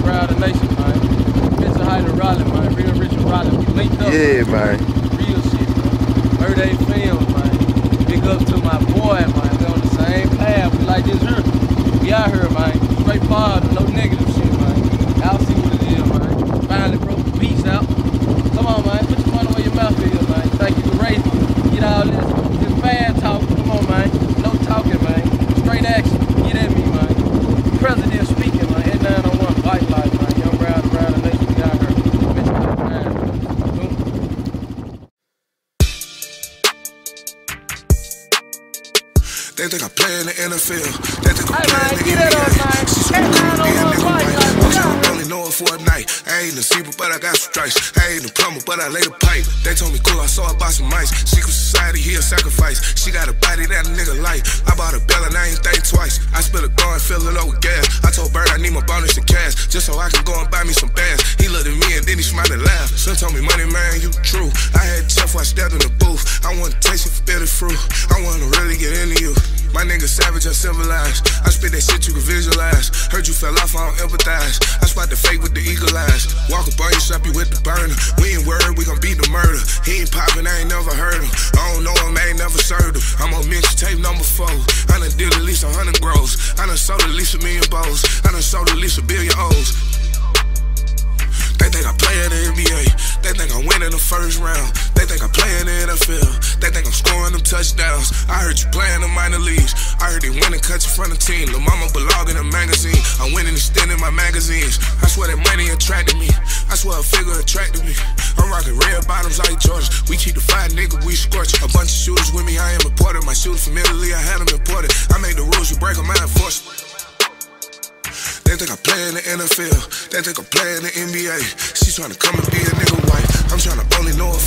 the nation, man. Hyder Raleigh, man. Real Richard Raleigh. We linked up. Yeah, man. Real shit, man. Heard they films, man. Big up to my boy, man. We on the same path. We like this here. We out here, man. Straight positive, no negative They think I play in the NFL. They think I play in the get that up, NBA. She's gonna be a nigga right. bike, like, Most yeah. of them only know it for a night. I ain't a zebra, but I got stripes. I ain't a plumber, but I laid a pipe. They told me cool, I saw her buy some mice. Secret society, he a sacrifice. She got a body that a nigga like. I bought a bell and I ain't think twice. I spit a gun, fill it up with gas. I told Bird I need my bonus and cash, just so I can go and buy me some bands. He looked at me and then he smiled and laughed. Son told me, money man, you true. I had while I stepped in the booth. I wanna taste your forbidden fruit. I wanna really get you. My nigga savage, I civilized. I spit that shit you can visualize. Heard you fell off, I don't empathize. I spot the fake with the eagle eyes. Walk up on you, slap you with the burner. We ain't worried, we gon' beat the murder. He ain't poppin', I ain't never heard him. I don't know him, I ain't never served him. I'm on mixtape number four. I done did at least a hundred grows. I done sold at least a million bows. I done sold at least a billion O's. Think I win in the first round. They think I play in the NFL. They think I'm scoring them touchdowns. I heard you playing the minor leagues. I heard they winning cuts in front of the team. Lil' mama belong in a magazine. I'm winning and extending my magazines. I swear that money attracted me. I swear a figure attracted me. I'm rocking red bottoms like Jordans. We keep the fire, nigga, we scorch. A bunch of shooters with me, I am imported. My shooters from Italy, I had them imported. I made the rules, you think I play in the NFL. They think I play in the NBA. She's tryna come and be a nigga wife. I'm tryna only know her